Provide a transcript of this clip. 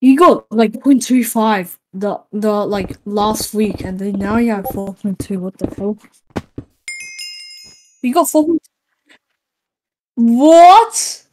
You got like 0.25 the the like last week, and then now you have 4.2. What the hell? You got 4. What?